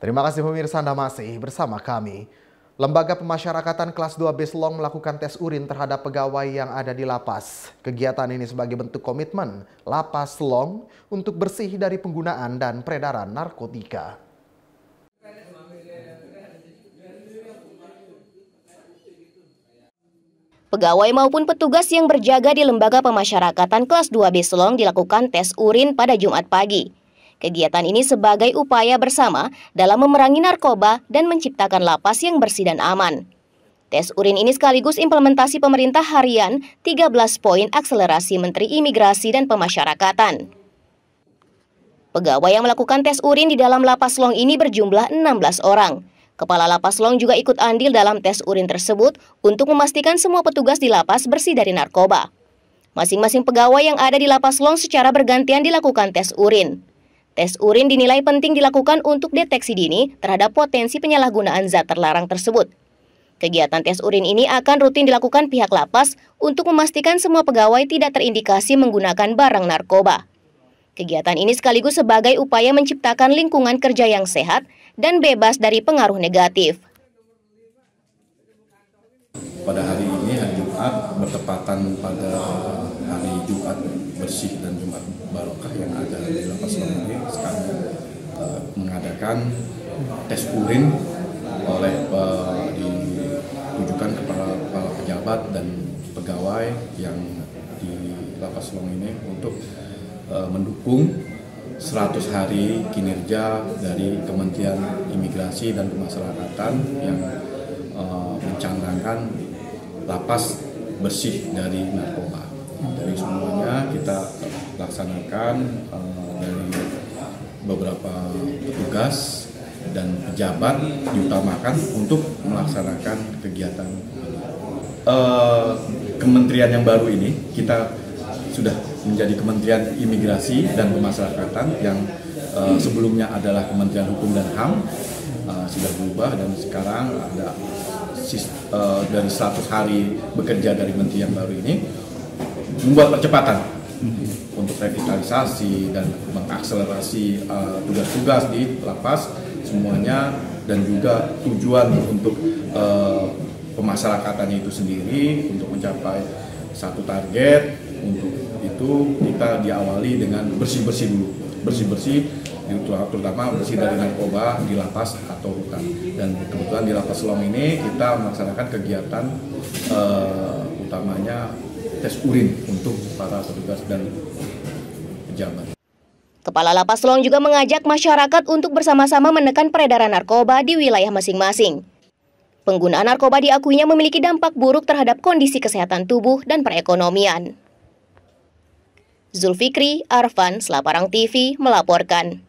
Terima kasih pemirsa Anda masih bersama kami. Lembaga Pemasyarakatan kelas 2B Selong melakukan tes urin terhadap pegawai yang ada di lapas. Kegiatan ini sebagai bentuk komitmen lapas Selong untuk bersih dari penggunaan dan peredaran narkotika. Pegawai maupun petugas yang berjaga di Lembaga Pemasyarakatan kelas 2B Selong dilakukan tes urin pada Jumat pagi. Kegiatan ini sebagai upaya bersama dalam memerangi narkoba dan menciptakan lapas yang bersih dan aman. Tes urin ini sekaligus implementasi pemerintah harian 13 poin akselerasi Menteri Imigrasi dan Pemasyarakatan. Pegawai yang melakukan tes urin di dalam lapas Long ini berjumlah 16 orang. Kepala Lapas Long juga ikut andil dalam tes urin tersebut untuk memastikan semua petugas di lapas bersih dari narkoba. Masing-masing pegawai yang ada di Lapas Long secara bergantian dilakukan tes urin. Tes urin dinilai penting dilakukan untuk deteksi dini terhadap potensi penyalahgunaan zat terlarang tersebut. Kegiatan tes urin ini akan rutin dilakukan pihak lapas untuk memastikan semua pegawai tidak terindikasi menggunakan barang narkoba. Kegiatan ini sekaligus sebagai upaya menciptakan lingkungan kerja yang sehat dan bebas dari pengaruh negatif. Pada hari ini, Jumat, bertepatan pada hari Jumat bersih dan Jumat barokah yang ada di lapas ini sekarang uh, mengadakan tes urin oleh uh, ditujukan kepada para pejabat dan pegawai yang di lapas Long ini untuk uh, mendukung 100 hari kinerja dari Kementerian Imigrasi dan Pemasyarakatan yang uh, mencanangkan lapas bersih dari narkoba. Dari semuanya kita laksanakan uh, dari beberapa petugas dan pejabat diutamakan untuk melaksanakan kegiatan uh, kementerian yang baru ini kita sudah menjadi Kementerian Imigrasi dan Pemasyarakatan yang uh, sebelumnya adalah Kementerian Hukum dan HAM uh, sudah berubah dan sekarang ada uh, dari 100 hari bekerja dari Menteri yang baru ini membuat percepatan untuk revitalisasi dan mengakselerasi tugas-tugas uh, di lapas semuanya dan juga tujuan untuk uh, pemasyarakatannya itu sendiri untuk mencapai satu target untuk itu kita diawali dengan bersih-bersih dulu bersih-bersih terutama bersih dari narkoba di lapas atau hutan dan kebetulan di lapas Selong ini kita melaksanakan kegiatan uh, utamanya tes urin untuk para petugas dan pejabat. Kepala Lapas Selong juga mengajak masyarakat untuk bersama-sama menekan peredaran narkoba di wilayah masing-masing. Penggunaan narkoba diakuinya memiliki dampak buruk terhadap kondisi kesehatan tubuh dan perekonomian. Zulfikri Arfan, Selaparang TV, melaporkan.